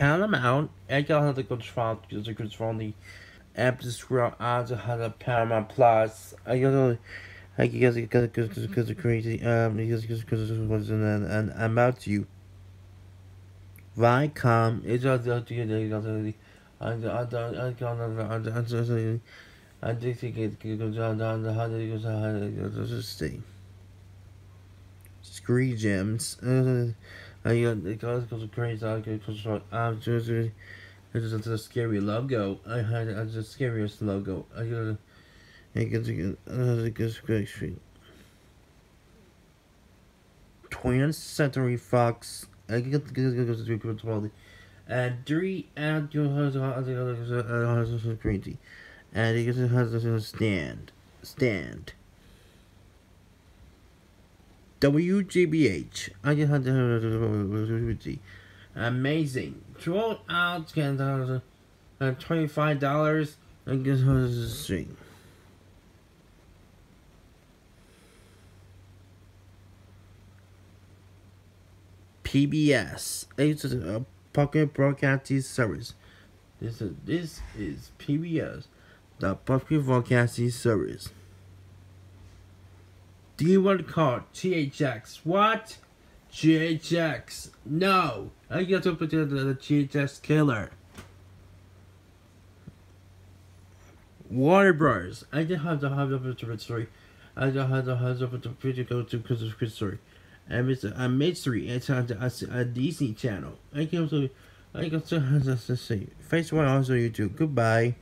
Paramount. I got the control because the control the app to scroll out to have a Paramount Plus. I got I guess because because because crazy um because because because was an an about you. Viacom is just the the the I I I I I I think it goes down down the hundred goes down the state. Screen Gems. Uh, I got it goes goes crazy. I get control. I'm just it's just a scary logo. I had a the scariest logo. I got. I get to get uh, get great street. 20th Century Fox. I get to get to control. And three and you has a crazy. And it has a stand. Stand. WGBH. I just had to amazing. Throw out ten uh, uh, twenty five dollars. I guess uh, a string. PBS. It's a pocket broadcasting service. This is this is PBS, the pocket broadcasting service. Do you want to call THX? What? GHX? No! I got to put the, the GHX killer. Warner Bros. I didn't have to have the story. I don't have to have the to go to because of Chris story. And it's a mystery. It's a, a, a Disney channel. I can also I can still have to say Facebook also YouTube. Goodbye.